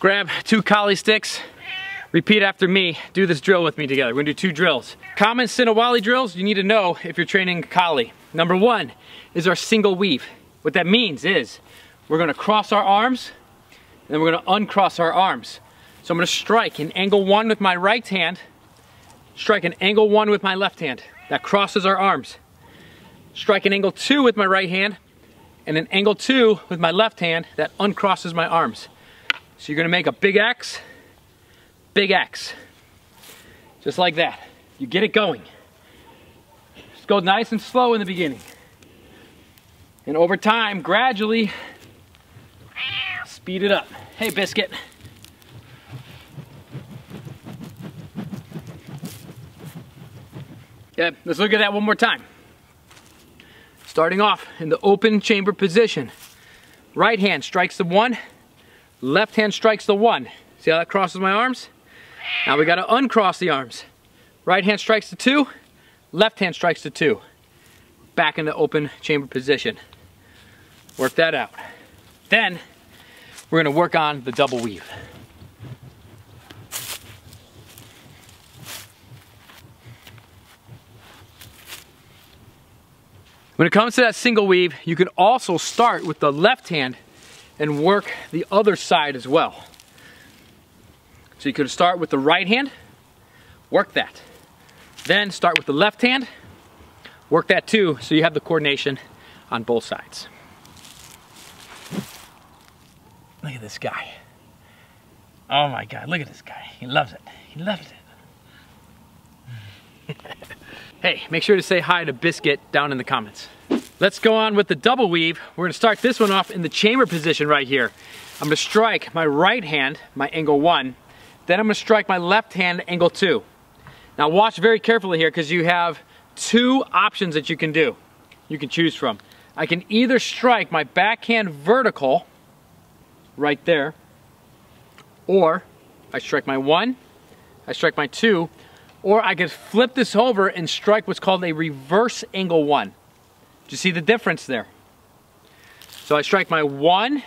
grab two Kali sticks, repeat after me, do this drill with me together. We're gonna do two drills. Common Sinawali drills you need to know if you're training Kali. Number one is our single weave. What that means is we're gonna cross our arms, and then we're gonna uncross our arms. So I'm gonna strike an angle one with my right hand, strike an angle one with my left hand. That crosses our arms. Strike an angle two with my right hand, and an angle two with my left hand that uncrosses my arms. So you're gonna make a big X, big X. Just like that. You get it going. Just go nice and slow in the beginning. And over time, gradually, speed it up. Hey, Biscuit. Yeah, let's look at that one more time. Starting off in the open chamber position. Right hand strikes the one, left hand strikes the one. See how that crosses my arms? Now we gotta uncross the arms. Right hand strikes the two, left hand strikes the two. Back into open chamber position. Work that out. Then, we're gonna work on the double weave. When it comes to that single weave, you can also start with the left hand and work the other side as well. So you could start with the right hand, work that. Then start with the left hand, work that too, so you have the coordination on both sides. Look at this guy. Oh my God, look at this guy. He loves it. He loves it. hey, make sure to say hi to Biscuit down in the comments. Let's go on with the double weave. We're gonna start this one off in the chamber position right here. I'm gonna strike my right hand, my angle one, then I'm gonna strike my left hand, angle two. Now watch very carefully here because you have two options that you can do, you can choose from. I can either strike my backhand vertical, right there, or I strike my one, I strike my two, or I could flip this over and strike what's called a reverse angle one. Do you see the difference there? So I strike my one,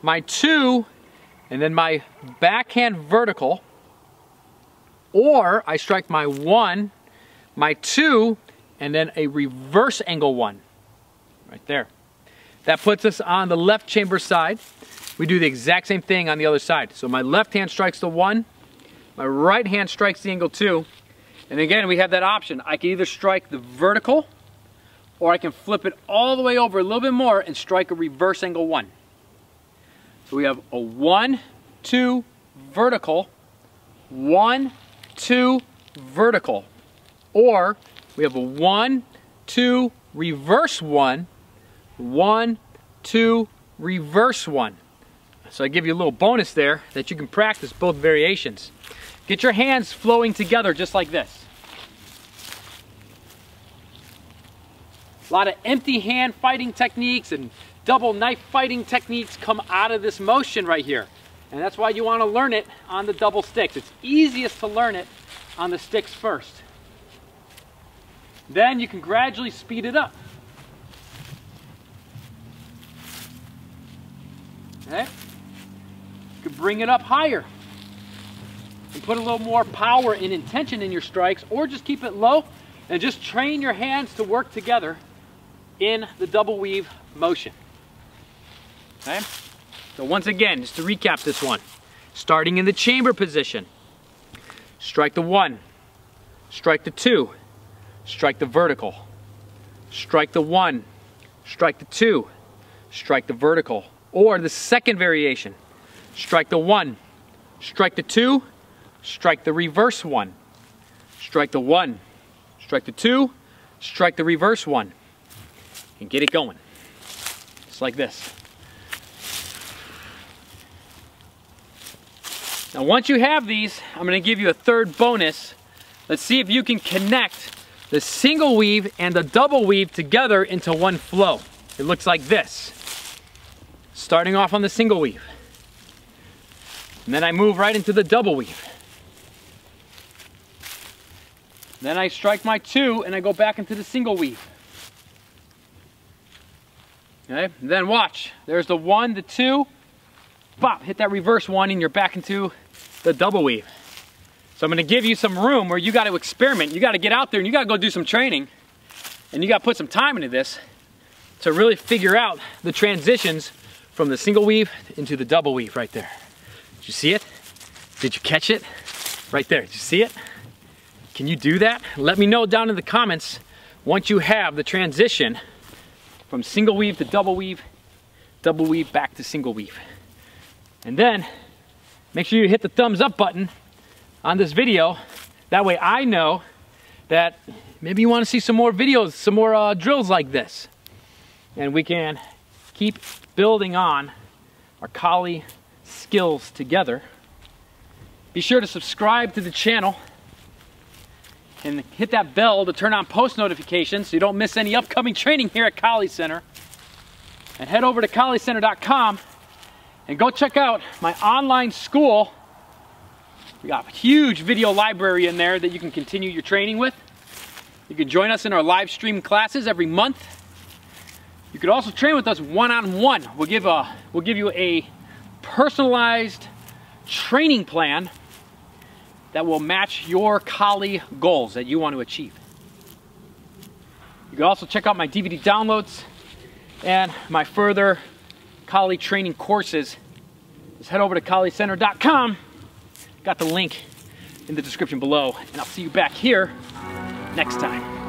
my two, and then my backhand vertical, or I strike my one, my two, and then a reverse angle one, right there. That puts us on the left chamber side. We do the exact same thing on the other side. So my left hand strikes the one, my right hand strikes the angle two, and again, we have that option. I can either strike the vertical, or I can flip it all the way over a little bit more and strike a reverse angle one. So we have a one, two, vertical, one, two, vertical. Or we have a one, two, reverse one, one, two, reverse one. So I give you a little bonus there that you can practice both variations. Get your hands flowing together just like this. A lot of empty hand fighting techniques and double knife fighting techniques come out of this motion right here. And that's why you want to learn it on the double sticks. It's easiest to learn it on the sticks first. Then you can gradually speed it up. Okay? You can bring it up higher and put a little more power and intention in your strikes or just keep it low and just train your hands to work together in the double weave motion. Okay? So once again, just to recap this one, starting in the chamber position, strike the one, strike the two, strike the vertical, strike the one, strike the two, strike the vertical, or the second variation, strike the one, strike the two, strike the reverse one, strike the one, strike the two, strike the reverse one, and get it going. Just like this. Now once you have these, I'm gonna give you a third bonus. Let's see if you can connect the single weave and the double weave together into one flow. It looks like this. Starting off on the single weave. And then I move right into the double weave. Then I strike my two and I go back into the single weave. Okay, then watch. There's the one, the two, bop, hit that reverse one and you're back into the double weave. So I'm gonna give you some room where you gotta experiment. You gotta get out there and you gotta go do some training and you gotta put some time into this to really figure out the transitions from the single weave into the double weave right there. Did you see it? Did you catch it? Right there, did you see it? Can you do that? Let me know down in the comments once you have the transition from single weave to double weave, double weave back to single weave. And then make sure you hit the thumbs up button on this video. That way I know that maybe you want to see some more videos, some more uh, drills like this. And we can keep building on our Kali skills together. Be sure to subscribe to the channel and hit that bell to turn on post notifications so you don't miss any upcoming training here at Kali Center. And head over to kalicenter.com and go check out my online school we got a huge video library in there that you can continue your training with. You can join us in our live stream classes every month. You could also train with us one-on-one. -on -one. We'll give we'll give you a personalized training plan that will match your Kali goals that you want to achieve. You can also check out my DVD downloads and my further Kali training courses. Just head over to kalicenter.com Got the link in the description below, and I'll see you back here next time.